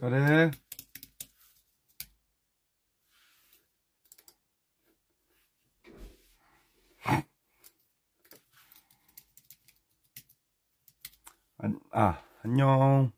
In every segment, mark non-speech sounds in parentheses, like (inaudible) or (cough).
잘해. 안, 아, 안녕.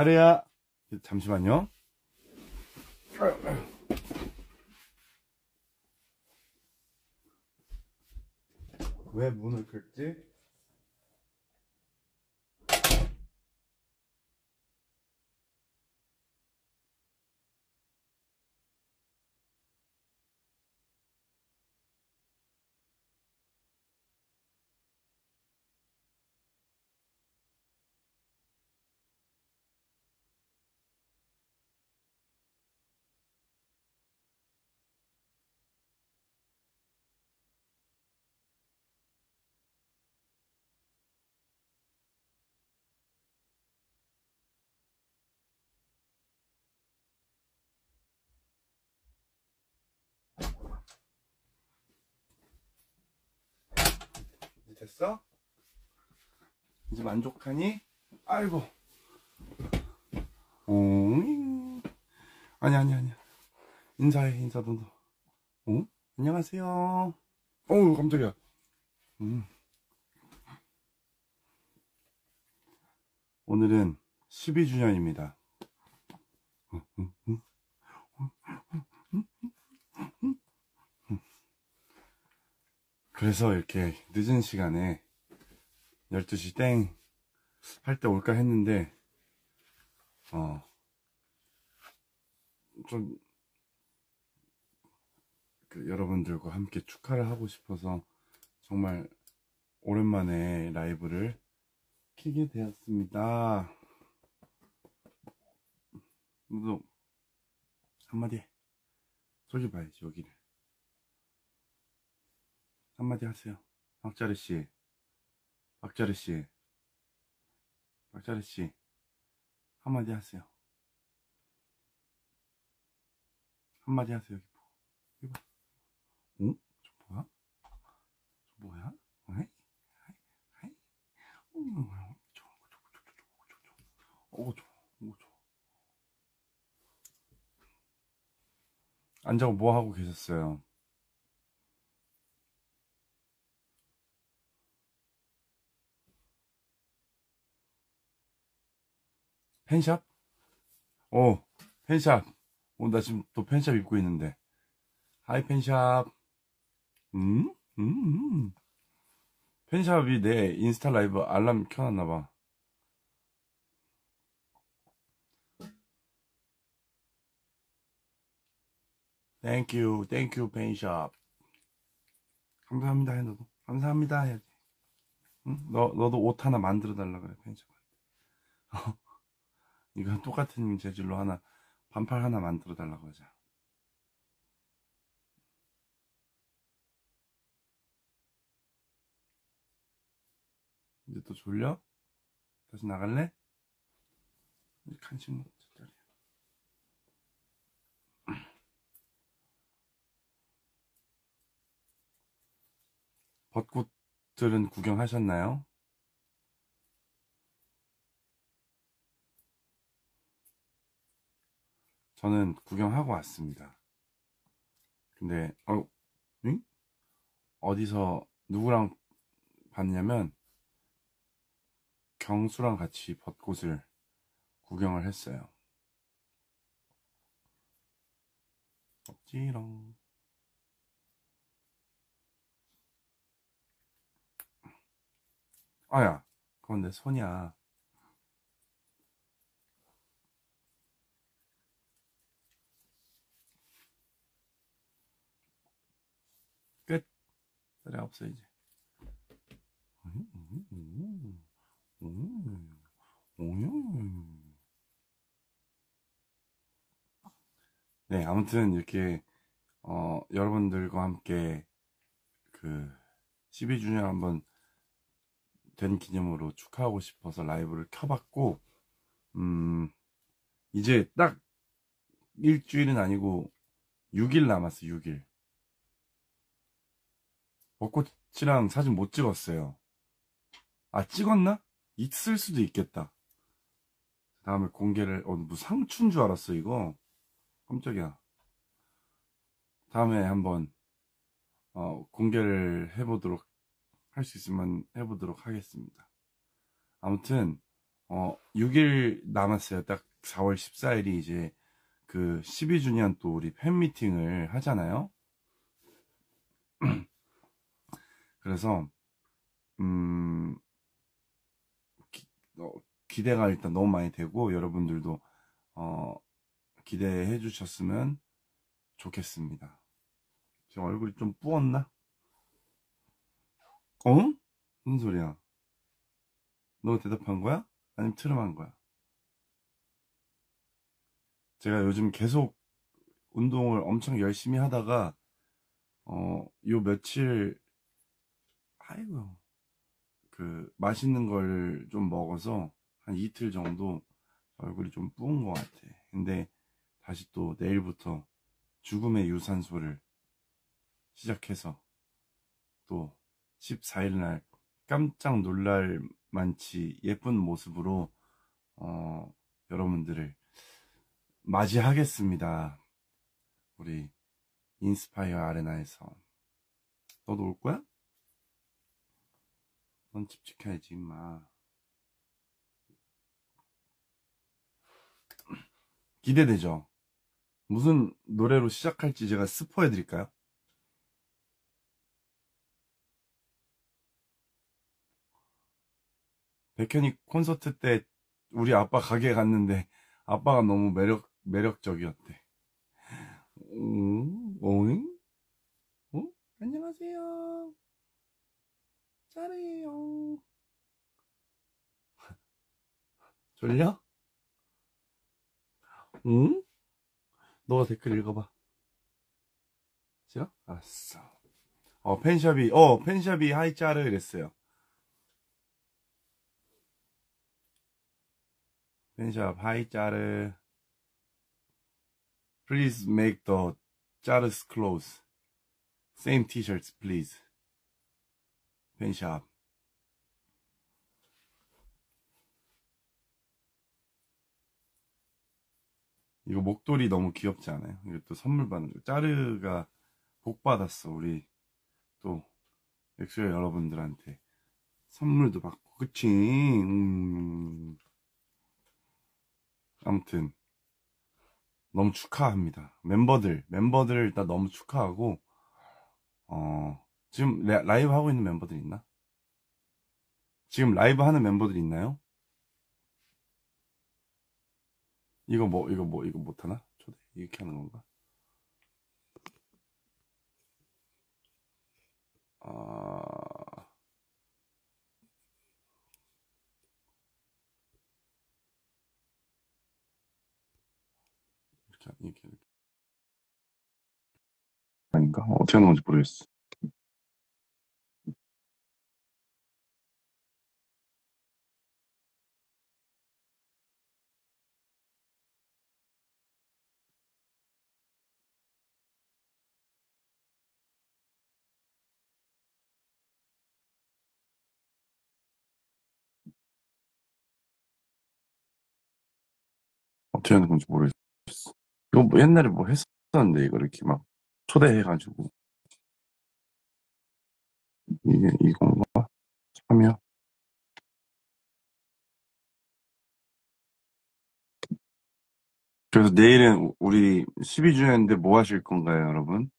잘해야. 잠시만요. 왜 문을 긁지? 됐어? 이제 만족하니? 아이고. 어, 아니, 아니, 아니야. 인사해, 인사, 너도. 어? 안녕하세요. 어우, 깜짝이야. 음. 오늘은 12주년입니다. 그래서 이렇게 늦은 시간에 12시 땡 할 때 올까 했는데 어 좀 그 여러분들과 함께 축하를 하고 싶어서 정말 오랜만에 라이브를 키게 되었습니다. 너도 한마디 해. 저기 봐야지 여기를 한마디 하세요. 박자르 씨, 박자르 씨, 박자르 씨, 한마디 하세요. 한마디 하세요. 여기 보고. 여기 봐. 어? 저 뭐야? 저 뭐야? 어이? 하이? 하이? 어, 저. 어, 저, 어, 저. 안 자고 뭐 하고 계셨어요? 펜샵? 오, 펜샵. 오, 나 지금 또 펜샵 입고 있는데. Hi, 펜샵. 음? 음, 음. 펜샵이 내 인스타 라이브 알람 켜놨나봐. Thank you, thank you, 펜샵. 감사합니다, 해, 너도. 감사합니다, 해야지. 응? 너, 너도 옷 하나 만들어 달라 그래, 펜샵한테. 이거 똑같은 재질로 하나 반팔 하나 만들어 달라고 하자. 이제 또 졸려? 다시 나갈래? 간식 먹자. (clears throat) 벚꽃들은 구경하셨나요? 저는 구경하고 왔습니다. 근데, 어, 응? 어디서, 누구랑 봤냐면, 경수랑 같이 벚꽃을 구경을 했어요. 억지롱. 아야, 그건 내 손이야. 그래, 없어, 이제. 네, 아무튼 이렇게 어, 여러분들과 함께 그 12주년 한번 된 기념으로 축하하고 싶어서 라이브를 켜봤고, 음, 이제 딱 일주일은 아니고 6일 남았어, 6일. 벚꽃이랑 사진 못 찍었어요. 아, 찍었나? 있을 수도 있겠다. 다음에 공개를, 어, 뭐 상추인 줄 알았어, 이거. 깜짝이야. 다음에 한번, 어, 공개를 해보도록, 할 수 있으면 해보도록 하겠습니다. 아무튼, 어, 6일 남았어요. 딱 4월 14일이 이제 그 12주년 또 우리 팬미팅을 하잖아요. (clears throat) 그래서, 음, 기, 어, 기대가 일단 너무 많이 되고, 여러분들도, 어, 기대해 주셨으면 좋겠습니다. 지금 얼굴이 좀 부었나? 어? 무슨 소리야? 너 대답한 거야? 아니면 트름한 거야? 제가 요즘 계속 운동을 엄청 열심히 하다가, 어, 요 며칠, 아이고, 그, 맛있는 걸 좀 먹어서 한 이틀 정도 얼굴이 좀 부은 것 같아. 근데 다시 또 내일부터 죽음의 유산소를 시작해서 또 14일날 깜짝 놀랄 만치 예쁜 모습으로 어, 여러분들을 맞이하겠습니다. 우리 인스파이어 아레나에서 너도 올 거야? 넌 집 지켜야지 임마 기대되죠? 무슨 노래로 시작할지 제가 스포해 드릴까요? 백현이 콘서트 때 우리 아빠 가게 갔는데 아빠가 너무 매력 매력적이었대. 응? 오잉? 어? 안녕하세요. 잘해요. 졸려? 응? 너가 댓글 읽어봐. 싫어? 알았어. 어, 펜샵이, 어, 펜샵이 하이짜르 이랬어요. 펜샵 하이짜르. Please make the 짜르스 clothes. Same t-shirts, please. 펜샵. 이거 목도리 너무 귀엽지 않아요? 이것도 선물 받는 거. 짜르가 복 받았어. 우리 또 엑소의 여러분들한테 선물도 받고, 그치? 음. 아무튼 너무 축하합니다. 멤버들, 멤버들 일단 너무 축하하고, 어, 지금 라- 라이브 하고 있는 멤버들 있나? 지금 라이브 하는 멤버들 있나요? 이거 뭐, 이거 뭐, 이거 못하나? 초대, 이렇게 하는 건가? 아, 이렇게, 이렇게, 이렇게. 아닌가? 어떻게 하는 건지 모르겠어. 어떻게 하는 건지 모르겠어. 이거 뭐 옛날에 뭐 했었는데, 이거 이렇게 막 초대해가지고 이게 이건가? 참여 그래서 내일은 우리 12주년인데 뭐 하실 건가요, 여러분?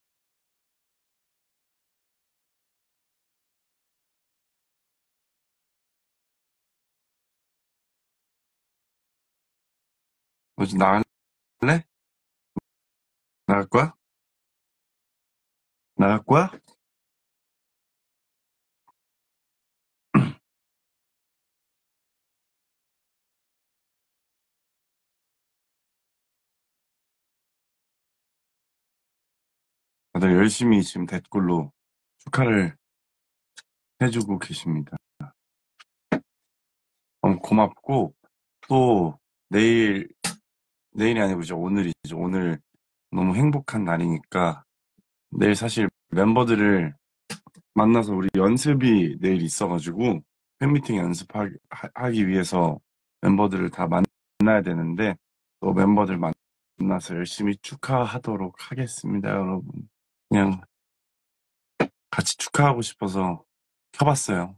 어디 나갈래? 나갈 거야? 나갈 거야? (clears throat) 다들 열심히 지금 댓글로 축하를 해주고 계십니다. 너무 고맙고, 또, 내일, 내일이 아니고 이제 오늘이죠. 오늘 너무 행복한 날이니까, 내일 사실 멤버들을 만나서 우리 연습이 내일 있어가지고, 팬미팅 연습하기 위해서 멤버들을 다 만나야 되는데, 또 멤버들 만나서 열심히 축하하도록 하겠습니다, 여러분. 그냥 같이 축하하고 싶어서 켜봤어요.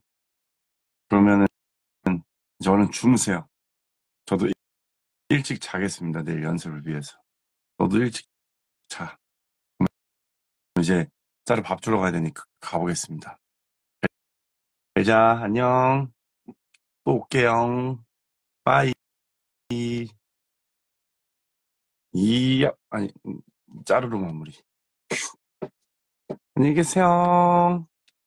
그러면은 얼른 주무세요. 저도 일- 일찍 자겠습니다. 내일 연습을 위해서. 너도 일찍 자. 이제 짤을 밥 주러 가야 되니까 가보겠습니다. 자, 안녕. 또 올게요. 빠이. 이, 아니, 음, 짜르르 마무리. 안녕히 계세요.